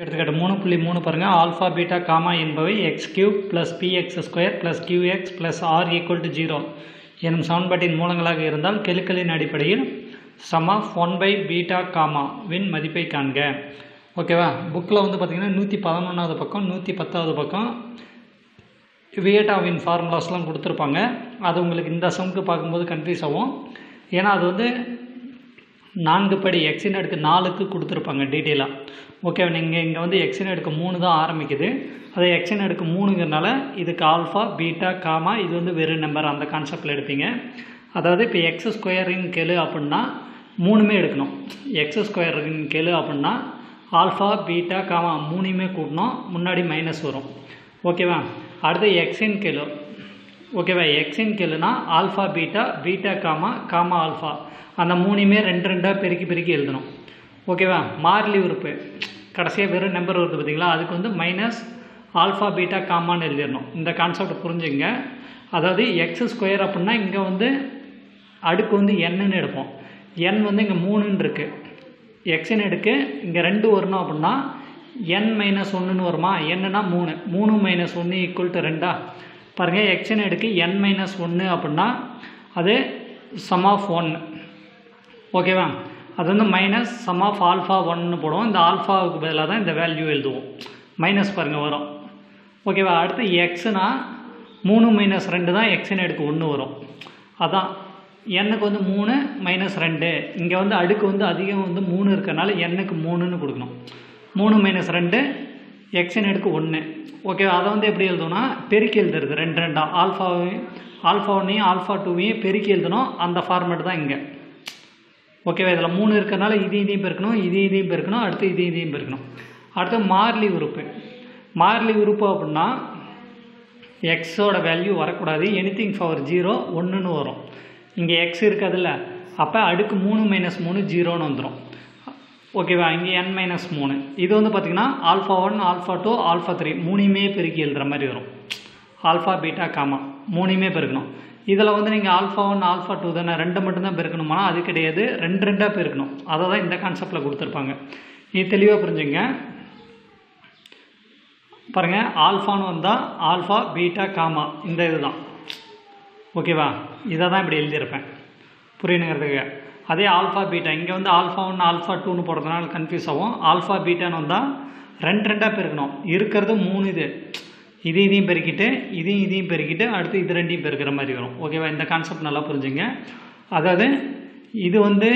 எடுத்துக்காட்டு மூணு புள்ளி மூணு பாருங்கள் ஆல்ஃபா பீட்டா காமா என்பவை x cube plus b x square plus q x plus r equal to zero எனும் சமன்பாட்டின் மூலங்களாக இருந்தால் கெழுக்களின் அடிப்படையில் sum of one by beta gamma win மதிப்பை காண்க. ஓகேவா புக்கில் வந்து பார்த்திங்கன்னா நூற்றி பதினொன்றாவது பக்கம் நூற்றி பத்தாவது பக்கம் வியேட்டாவின் ஃபார்முலாஸ்லாம் கொடுத்துருப்பாங்க. அது உங்களுக்கு இந்த சம்க்கு பார்க்கும்போது கன்ஃபியூஸ் ஆகும். ஏன்னா அது வந்து நான்கு படி எக்ஸின் அடுக்கு நாலுக்கு கொடுத்துருப்பாங்க டீட்டெயிலாக ஓகே நீங்கள் இங்கே வந்து எக்ஸின் அடுக்கு மூணு தான் ஆரம்பிக்குது. அதை எக்ஸின் அடுக்கு மூணுங்கிறனால இதுக்கு ஆல்ஃபா பீட்டா காமா இது வந்து வெறும் நம்பர் அந்த கான்செப்டில் எடுப்பீங்க அதாவது இப்போ எக்ஸ் ஸ்கொயரின் கெழு அப்படின்னா மூணுமே எடுக்கணும். எக்ஸ் ஸ்கொயரின் கெழு அப்படின்னா ஆல்ஃபா பீட்டா காமா மூணையுமே கூட்டணும். முன்னாடி மைனஸ் வரும். ஓகேவா அடுத்து எக்ஸின் கெழு. ஓகேவா எக்ஸின் கெழுனா alpha beta beta gamma gamma alpha அந்த மூணையுமே ரெண்டு ரெண்டாக பெருக்கி பெருக்கி எழுதணும். ஓகேவா மாறிலி உறுப்பு. கடைசியாக வெறும் நம்பர் வருது பார்த்தீங்களா அதுக்கு வந்து மைனஸ் ஆல்ஃபா பீட்டா காமான்னு எழுதிடணும். இந்த கான்செப்ட் புரிஞ்சுங்க. அதாவது எக்ஸ் ஸ்கொயர் அப்படின்னா இங்கே வந்து அடுக்கு வந்து என்னன்னு எடுப்போம். என் வந்து இங்கே மூணுன்னு இருக்குது எக்ஸின் எடுக்கு இங்கே ரெண்டு வரணும் அப்படின்னா என் மைனஸ் ஒன்றுன்னு வருமா? என்னன்னா மூணு. மூணு மைனஸ் ஒன்று ஈக்குவல் டு ரெண்டா? பாருங்கள் எக்ஸின் எடுக்கு என் மைனஸ் ஒன்று அப்படின்னா அது சம் ஆஃப் ஒன் ஓகேவா அது வந்து மைனஸ் சம் ஆஃப் ஆல்ஃபா ஒன்னு போடுவோம். இந்த ஆல்ஃபாவுக்கு பதிலாக தான் இந்த வேல்யூ எழுதுவோம். மைனஸ் பாருங்கள் வரும். ஓகேவா அடுத்து எக்ஸுனா மூணு மைனஸ் ரெண்டு தான் எக்ஸின் எடுக்கு ஒன்று வரும். அதான். எண்ணுக்கு வந்து மூணு மைனஸ் ரெண்டு. இங்கே வந்து அடுக்கு வந்து அதிகம் வந்து மூணு இருக்கிறனால எண்ணுக்கு மூணுன்னு கொடுக்கணும். மூணு மைனஸ் ரெண்டு எக்ஸின் எடுக்கு ஒன்று ஓகே அதை வந்து எப்படி எழுதணும்னா பெருக்கி எழுதுறது. ரெண்டு ரெண்டாக ஆல்ஃபாவையும் ஆல்ஃபா ஒன்னையும் ஆல்ஃபா டூவையும் பெருக்கி எழுதணும். அந்த ஃபார்மேட் தான் இங்கே. ஓகேவா இதில் மூணு இருக்கறனால இதையும் இதையும் பெருக்கணும் இது இதையும் பெருக்கணும் அடுத்து இதையும் இதையும் பெருக்கணும். அடுத்து மார்லி உறுப்பு. மார்லி உறுப்பு அப்படின்னா எக்ஸோட வேல்யூ வரக்கூடாது. எனிதிங் பவர் ஜீரோ ஒன்றுன்னு வரும். இங்கே எக்ஸ் இருக்காதுல்ல. அப்போ அடுக்கு மூணு மைனஸ் மூணு ஜீரோன்னு வந்துடும் ஓகேவா இங்கே என் மைனஸ் மூணு. இது வந்து பார்த்திங்கன்னா alpha one alpha two alpha three மூணுமே பெருக்கி எழுதுற மாதிரி வரும். ஆல்ஃபா பீட்டா காமா மூணையுமே பெருக்கணும். இதில் வந்து நீங்கள் ஆல்ஃபா ஒன் ஆல்ஃபா டூ தானே ரெண்டு மட்டும்தான் பெருக்கணுமா அது கிடையாது. ரெண்டு ரெண்டாக பெருக்கணும். அதை தான் இந்த கான்செப்டில் கொடுத்துருப்பாங்க. இது தெளிவாக புரிஞ்சுங்க. பாருங்கள் ஆல்ஃபான்னு வந்தால் ஆல்ஃபா பீட்டா காமா இந்த இது தான் ஓகேவா இதை தான் இப்படி எழுதியிருப்பேன். புரியணுங்கிறதுக்கு. அதே ஆல்ஃபா பீட்டா இங்கே வந்து ஆல்ஃபா ஒன்று ஆல்ஃபா டூன்னு போடுறதுனால கன்ஃபியூஸ் ஆகும். ஆல்ஃபா பீட்டான்னு வந்தால் ரெண்டு ரெண்டாக பெருக்கணும். இருக்கிறது மூணு இது. இது இதையும் பெருக்கிட்டு இதையும் இதையும் பெருக்கிட்டு அடுத்து இது ரெண்டையும் பெருக்கிற மாதிரி வரும். ஓகேவா இந்த கான்செப்ட் நல்லா புரிஞ்சுங்க. அதாவது இது வந்து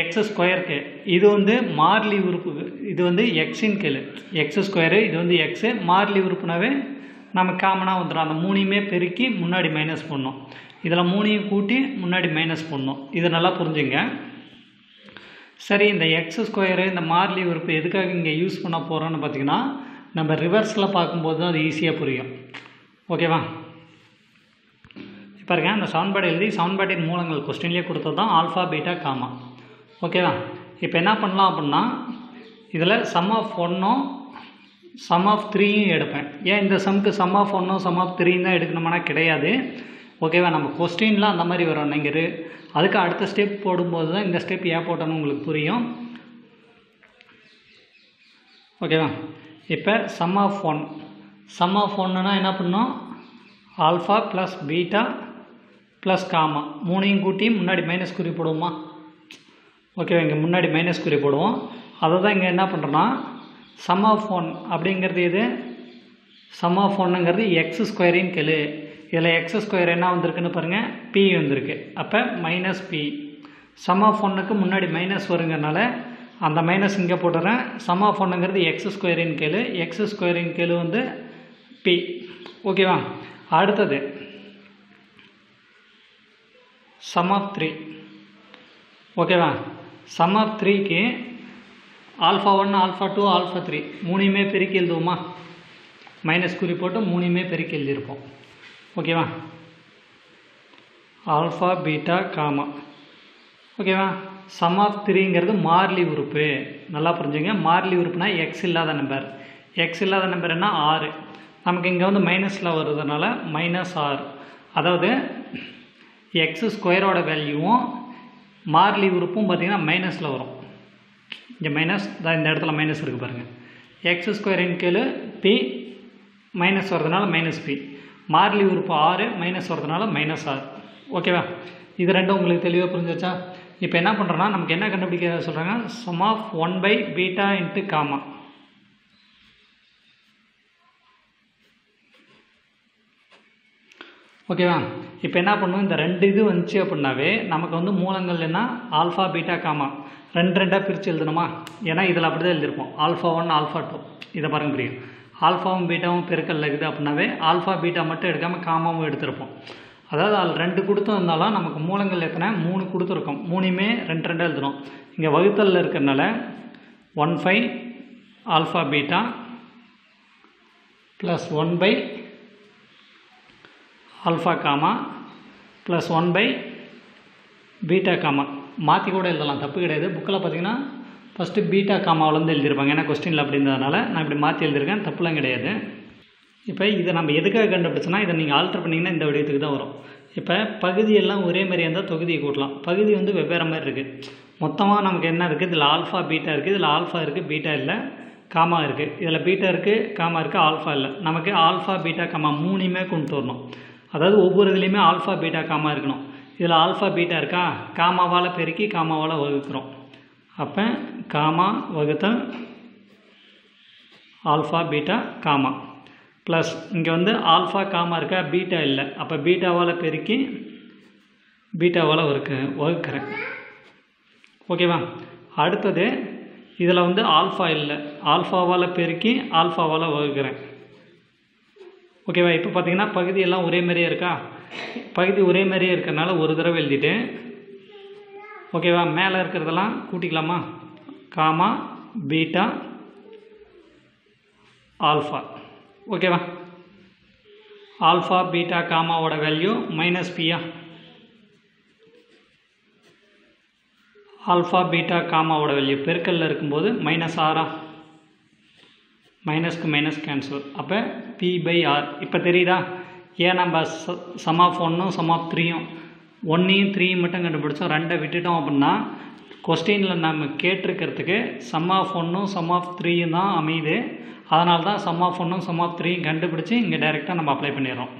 எக்ஸ் ஸ்கொயருக்கு இது வந்து மார்லி உறுப்பு இது வந்து எக்ஸின் கீழ். எக்ஸ் ஸ்கொயரு இது வந்து எக்ஸு மார்லி உறுப்புனாவே நம்ம காமனாக வந்துடும் அந்த மூணையுமே பெருக்கி முன்னாடி மைனஸ் பண்ணோம் இதில் மூணையும் கூட்டி முன்னாடி மைனஸ் பண்ணணும் இது நல்லா புரிஞ்சுங்க. சரி இந்த எக்ஸ் ஸ்கொயரு இந்த மார்லி உறுப்பு எதுக்காக இங்கே யூஸ் பண்ண போகிறோன்னு பார்த்தீங்கன்னா நம்ம ரிவர்ஸில் பார்க்கும்போது தான் அது ஈஸியாக புரியும். ஓகேவா பாருங்க அந்த சவுன்பாடு எழுதி சவுன்பாட்டின் மூலங்கள் கொஸ்டின்லேயே கொடுத்தது தான் ஆல்ஃபா பீட்டா காமா ஓகேவா இப்போ என்ன பண்ணலாம் அப்படின்னா இதில் சம் ஆஃப் ஒன்னும் சம் ஆஃப் த்ரீயும் எடுப்பேன். ஏன் இந்த சம்க்கு சம் ஆஃப் ஒன்றும் சம் ஆஃப் த்ரீயும் தான் எடுக்கணுமானா கிடையாது. ஓகேவா நம்ம கொஸ்டின்லாம் அந்த மாதிரி வரும். நீங்கள் அதுக்கு அடுத்த ஸ்டெப் போடும்போது தான் இந்த ஸ்டெப் ஏன் போட்டோன்னு உங்களுக்கு புரியும். ஓகேவா இப்போ sum of one sum of ஒன்றுனா என்ன பண்ணோம் alpha plus beta plus gamma மூணையும் கூட்டி முன்னாடி மைனஸ் குறி போடுவோமா? ஓகேவா இங்கே முன்னாடி மைனஸ் குறி போடுவோம். அதை தான் இங்கே என்ன பண்ணுறோன்னா சமாஃபோன் அப்படிங்கிறது இது சமாஃபோனுங்கிறது எக்ஸ் ஸ்கொயரின் கெழு. இதில் எக்ஸ் ஸ்கொயர் என்ன வந்திருக்குன்னு பாருங்கள் பி வந்திருக்கு. அப்போ மைனஸ் பி சமாஃபோனுக்கு முன்னாடி மைனஸ் வருங்கிறனால அந்த மைனஸ் இங்கே போட்டுறேன். சம் ஆஃப் ஒன்னுங்கிறது எக்ஸ் ஸ்கொயரின் கெழு. எக்ஸ் ஸ்கொயரின் கெழு வந்து பி ஓகேவா அடுத்தது. சம் ஆஃப் த்ரீ ஓகேவா சம் ஆஃப் த்ரீக்கு alpha one alpha two alpha three. மூணையுமே பெருக்கி எழுதுவோமா? மைனஸ் குறி போட்டு மூணையுமே பெருக்கி எழுதியிருப்போம் ஓகேவா? Alpha beta gamma. ஓகேவா? சம் ஆஃப் த்ரீங்கிறது மார்லி உறுப்பு. நல்லா புரிஞ்சுங்க. மார்லி உறுப்புனா எக்ஸ் இல்லாத நம்பர். எக்ஸ் இல்லாத நம்பர் என்ன? ஆறு. நமக்கு இங்கே வந்து மைனஸில் வருதுனால மைனஸ் ஆறு. அதாவது எக்ஸ் ஸ்கொயரோட வேல்யூவும் மார்லி உறுப்பும் பார்த்திங்கன்னா மைனஸில் வரும். இங்கே மைனஸ் தான் இந்த இடத்துல மைனஸ் இருக்குது பாருங்கள் எக்ஸ் ஸ்கொயரின் கீழே பி மைனஸ் வரதுனால மைனஸ் பி மாறிலி உறுப்பு ஆறு மைனஸ் வரதுனால மைனஸ் ஆறு ஓகேவா இது ரெண்டும் உங்களுக்கு தெளிவாக புரிஞ்சிச்சா இப்போ என்ன பண்ணுறோன்னா நமக்கு என்ன கண்டுபிடிக்க சொல்கிறாங்க sum of one by beta into gamma ஓகேவா இப்போ என்ன பண்ணுவோம்? இந்த ரெண்டு இது வந்துச்சு அப்படின்னாவே நமக்கு வந்து மூலங்கள் என்ன? ஆல்ஃபா பீட்டா காமா ரெண்டு ரெண்டாக பிரித்து எழுதணுமா? ஏன்னா இதில் அப்படி தான் எழுதியிருப்போம். ஆல்ஃபா ஒன் ஆல்ஃபா டூ இதை பாருங்க புரியும் ஆல்ஃபாவும் பீட்டாவும் பெருக்கல் இருக்குது அப்படின்னாவே ஆல்ஃபா பீட்டா மட்டும் எடுக்காமல் காமாவும் எடுத்திருப்போம். அதாவது அதில் ரெண்டு கொடுத்துருந்தாலும் நமக்கு மூலங்கள் எத்தனை? மூணு கொடுத்துருக்கோம். மூணுமே ரெண்டு ரெண்டாக எழுதணும். இங்கே வகுத்தலில் இருக்கிறனால one five alpha beta plus one by alpha gamma plus one by beta gamma மாற்றி கூட எழுதலாம். தப்பு கிடையாது. புக்கில் பார்த்தீங்கன்னா ஃபஸ்ட்டு பீட்டா காமாவிலேருந்து எழுதியிருப்பாங்க ஏன்னா கொஸ்டினில் அப்படின்றதுனால நான் இப்படி மாற்றி எழுதியிருக்கேன் தப்புலாம் கிடையாது. இப்போ இதை நம்ம எதுக்காக கண்டுபிடிச்சோன்னா இதை நீங்கள் ஆல்டர் பண்ணிங்கன்னா இந்த வடிவத்துக்கு தான் வரும். இப்போ பகுதியெல்லாம் ஒரே மாதிரியாக இருந்தால் தொகுதியை கூட்டலாம். பகுதி வந்து வெவ்வேறு மாதிரி இருக்குது மொத்தமாக நமக்கு என்ன இருக்குது இதில் ஆல்ஃபா பீட்டா இருக்குது இதில் ஆல்ஃபா இருக்குது பீட்டா இல்லை காமா இருக்குது இதில் பீட்டா இருக்குது காமா இருக்குது ஆல்ஃபா இல்லை. நமக்கு ஆல்ஃபா பீட்டா காமா மூணையுமே கொண்டு வரணும். அதாவது ஒவ்வொரு இதுலேயுமே ஆல்ஃபா பீட்டா காமா இருக்கணும். இதில் ஆல்ஃபா பீட்டா இருக்கா? காமாவால் பெருக்கி காமாவால் வகுக்கிறோம். அப்போ காமா வகுத்தல் ஆல்ஃபா பீட்டா காமா. ப்ளஸ் இங்கே வந்து ஆல்ஃபா காமா இருக்கா? பீட்டா இல்லை. அப்போ பீட்டாவால் பெருக்கி பீட்டாவால் வகுக்க வகுக்கிறேன். ஓகேவா அடுத்தது இதில் வந்து ஆல்ஃபா இல்லை. ஆல்ஃபாவால் பெருக்கி ஆல்ஃபாவால் வகுக்கிறேன். ஓகேவா இப்போ பார்த்தீங்கன்னா பகுதியெல்லாம் ஒரே மாதிரியே இருக்கா? பகுதி ஒரே மாதிரியே இருக்கிறனால ஒரு தடவை எழுதிட்டேன். ஓகேவா மேலே இருக்கிறதெல்லாம் கூட்டிக்கலாமா? Gamma beta alpha. ஓகேவா ஆல்ஃபா பீட்டா காமாவோட வேல்யூ மைனஸ் பியா ஆல்ஃபா பீட்டா காமாவோட வேல்யூ பெருக்கல்ல இருக்கும்போது மைனஸ் ஆறா மைனஸ்க்கு மைனஸ் கேன்சல் அப்போ பி பை ஆர் இப்போ தெரியுதா? ஏன் நம்ம சம் ஆஃப் ஒன்றும் சம் ஆஃப் த்ரீயும் ஒன்றையும் த்ரீயும் மட்டும் கண்டுபிடிச்சோம் ரெண்டை விட்டுட்டோம் அப்படின்னா கொஸ்டினில் நம்ம கேட்டிருக்கிறதுக்கு சம் ஆஃப் ஒன்றும் சம் ஆஃப் த்ரீயும் தான் அமையுது. அதனால தான் சம் ஆஃப் ஒன்றும் சம் ஆஃப் த்ரீயும் கண்டுபிடிச்சி இங்கே டைரெக்டாக நம்ம அப்ளை பண்ணிடுறோம்.